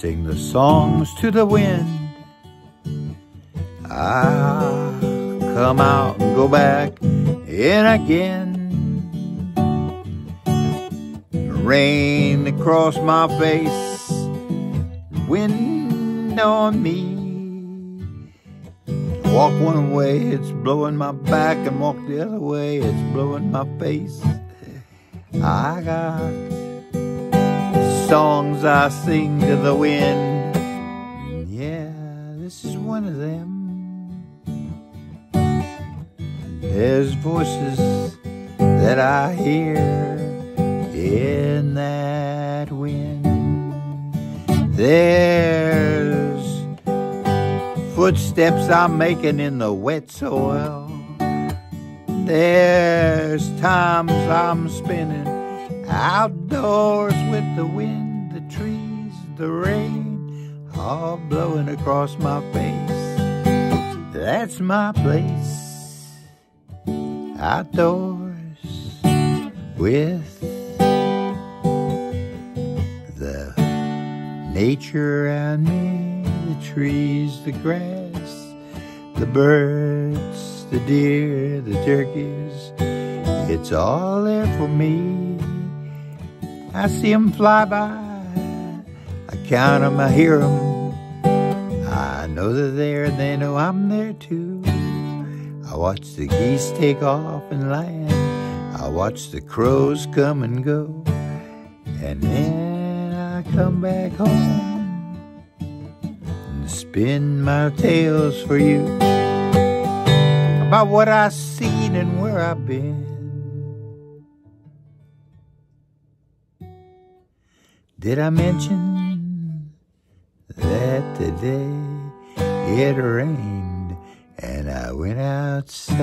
sing the songs to the wind. I come out and go back in again. Rain across my face, wind on me. Walk one way, it's blowing my back, and walk the other way, it's blowing my face. I got songs I sing to the wind. Yeah, this is one of them. There's voices that I hear in that wind. There's footsteps I'm making in the wet soil. There's times I'm spinning outdoors with the wind, the trees, the rain, all blowing across my face. That's my place, outdoors with the nature around me, the trees, the grass, the birds, the deer, the turkeys. It's all there for me. I see 'em fly by. I count 'em, I hear 'em. I know they're there and they know I'm there too. I watch the geese take off and land. I watch the crows come and go. And then I come back home and spin my tales for you about what I've seen and where I've been. Did I mention that today it rained and I went outside?